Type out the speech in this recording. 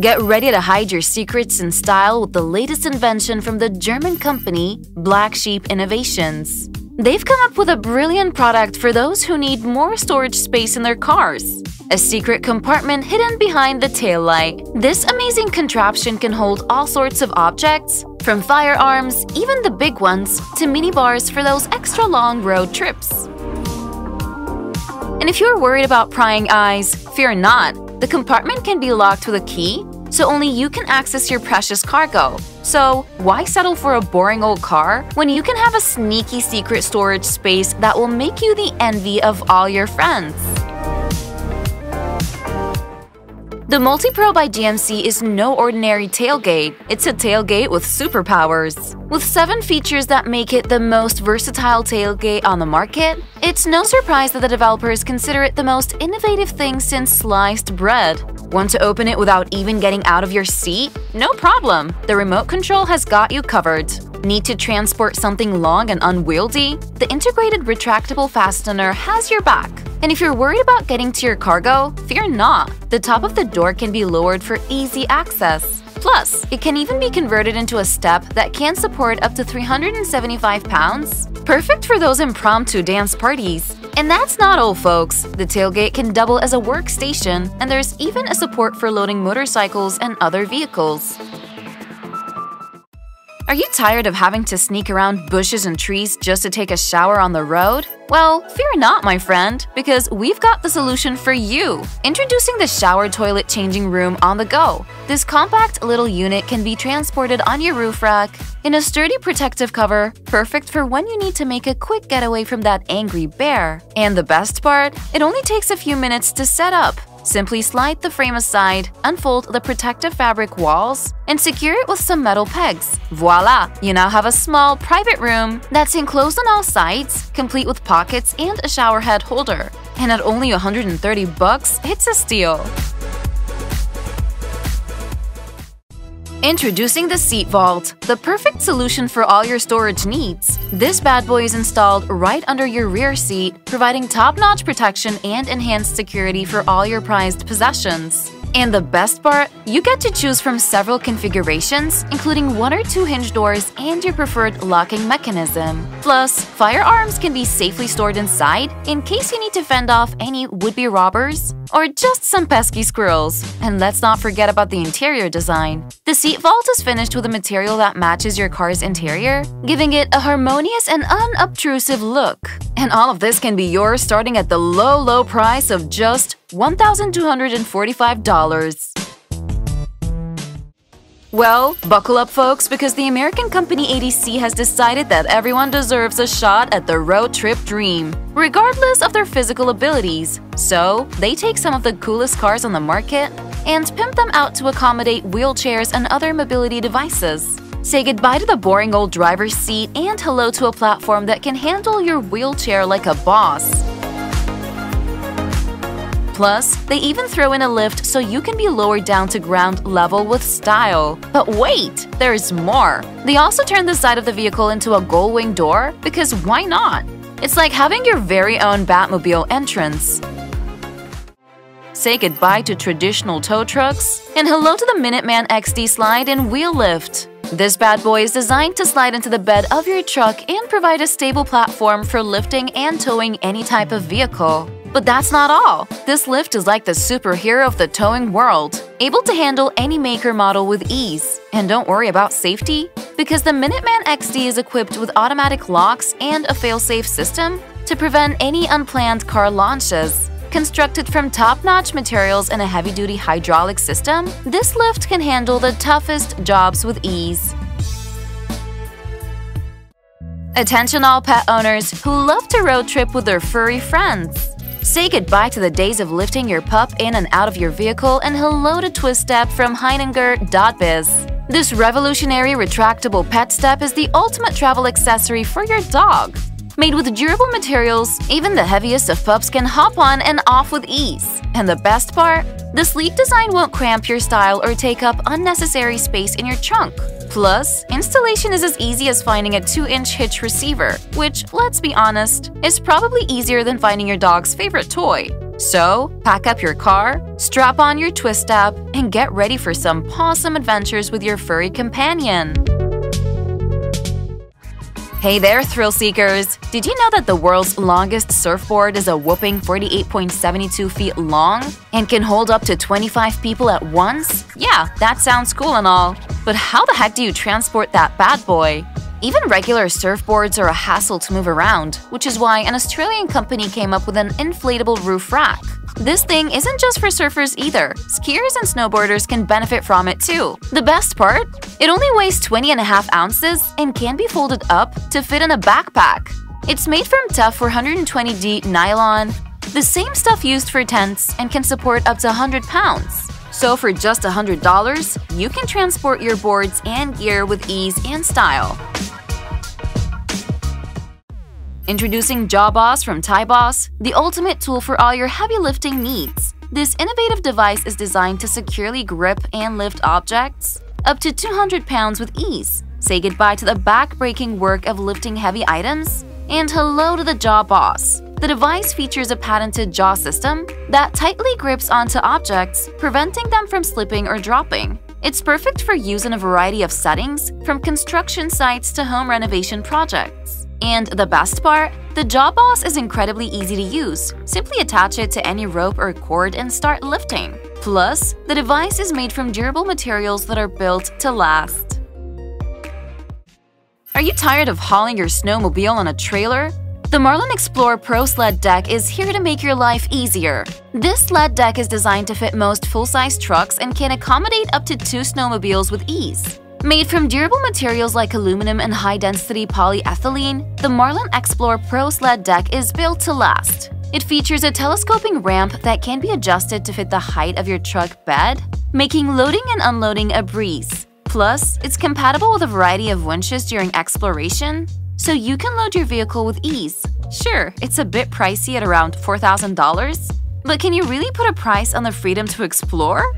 Get ready to hide your secrets in style with the latest invention from the German company Black Sheep Innovations. They've come up with a brilliant product for those who need more storage space in their cars. A secret compartment hidden behind the taillight. This amazing contraption can hold all sorts of objects, from firearms, even the big ones, to minibars for those extra long road trips. And if you're worried about prying eyes, fear not. The compartment can be locked with a key, so only you can access your precious cargo. So, why settle for a boring old car when you can have a sneaky secret storage space that will make you the envy of all your friends? The MultiPro by GMC is no ordinary tailgate. It's a tailgate with superpowers. With seven features that make it the most versatile tailgate on the market, it's no surprise that the developers consider it the most innovative thing since sliced bread. Want to open it without even getting out of your seat? No problem! The remote control has got you covered. Need to transport something long and unwieldy? The integrated retractable fastener has your back. And if you're worried about getting to your cargo, fear not. The top of the door can be lowered for easy access. Plus, it can even be converted into a step that can support up to 375 pounds. Perfect for those impromptu dance parties. And that's not all, folks. The tailgate can double as a workstation, and there's even a support for loading motorcycles and other vehicles. Are you tired of having to sneak around bushes and trees just to take a shower on the road? Well, fear not, my friend, because we've got the solution for you. Introducing the shower toilet changing room on the go. This compact little unit can be transported on your roof rack in a sturdy protective cover, perfect for when you need to make a quick getaway from that angry bear. And the best part? It only takes a few minutes to set up. Simply slide the frame aside, unfold the protective fabric walls, and secure it with some metal pegs. Voila! You now have a small, private room that's enclosed on all sides, complete with pockets and a shower head holder. And at only 130 bucks, it's a steal! Introducing the Seat Vault, the perfect solution for all your storage needs. This bad boy is installed right under your rear seat, providing top-notch protection and enhanced security for all your prized possessions. And the best part? You get to choose from several configurations, including one or two hinge doors and your preferred locking mechanism. Plus, firearms can be safely stored inside in case you need to fend off any would-be robbers or just some pesky squirrels. And let's not forget about the interior design. The seat vault is finished with a material that matches your car's interior, giving it a harmonious and unobtrusive look. And all of this can be yours starting at the low, low price of just $1,245. Well, buckle up, folks, because the American company ADC has decided that everyone deserves a shot at the road trip dream, regardless of their physical abilities. So, they take some of the coolest cars on the market and pimp them out to accommodate wheelchairs and other mobility devices. Say goodbye to the boring old driver's seat and hello to a platform that can handle your wheelchair like a boss. Plus, they even throw in a lift so you can be lowered down to ground level with style. But wait, there's more! They also turn the side of the vehicle into a gull wing door because why not? It's like having your very own Batmobile entrance. Say goodbye to traditional tow trucks and hello to the Minuteman XD slide and wheel lift. This bad boy is designed to slide into the bed of your truck and provide a stable platform for lifting and towing any type of vehicle. But that's not all. This lift is like the superhero of the towing world, able to handle any maker model with ease. And don't worry about safety, because the Minuteman XD is equipped with automatic locks and a fail-safe system to prevent any unplanned car launches. Constructed from top-notch materials and a heavy-duty hydraulic system, this lift can handle the toughest jobs with ease. Attention all pet owners who love to road trip with their furry friends. Say goodbye to the days of lifting your pup in and out of your vehicle and hello to Twist Step from Heininger.biz. This revolutionary retractable pet step is the ultimate travel accessory for your dog. Made with durable materials, even the heaviest of pups can hop on and off with ease. And the best part? The sleek design won't cramp your style or take up unnecessary space in your trunk. Plus, installation is as easy as finding a 2-inch hitch receiver, which, let's be honest, is probably easier than finding your dog's favorite toy. So, pack up your car, strap on your Twist Step, and get ready for some pawsome adventures with your furry companion. Hey there, thrill seekers! Did you know that the world's longest surfboard is a whooping 48.72 feet long and can hold up to 25 people at once? Yeah, that sounds cool and all. But how the heck do you transport that bad boy? Even regular surfboards are a hassle to move around, which is why an Australian company came up with an inflatable roof rack. This thing isn't just for surfers either. Skiers and snowboarders can benefit from it too. The best part? It only weighs 20 and a half ounces and can be folded up to fit in a backpack. It's made from tough 420D nylon, the same stuff used for tents, and can support up to 100 pounds. So for just $100, you can transport your boards and gear with ease and style. Introducing JawBoss from TyBoss, the ultimate tool for all your heavy lifting needs. This innovative device is designed to securely grip and lift objects up to 200 pounds with ease. Say goodbye to the back-breaking work of lifting heavy items, and hello to the JawBoss. The device features a patented jaw system that tightly grips onto objects, preventing them from slipping or dropping. It's perfect for use in a variety of settings, from construction sites to home renovation projects. And the best part? The jaw boss is incredibly easy to use. Simply attach it to any rope or cord and start lifting. Plus, the device is made from durable materials that are built to last. Are you tired of hauling your snowmobile on a trailer? The Marlin Explorer Pro Sled Deck is here to make your life easier. This sled deck is designed to fit most full-size trucks and can accommodate up to two snowmobiles with ease. Made from durable materials like aluminum and high-density polyethylene, the Marlin Explorer Pro Sled Deck is built to last. It features a telescoping ramp that can be adjusted to fit the height of your truck bed, making loading and unloading a breeze. Plus, it's compatible with a variety of winches during exploration, so you can load your vehicle with ease. Sure, it's a bit pricey at around $4,000, but can you really put a price on the freedom to explore?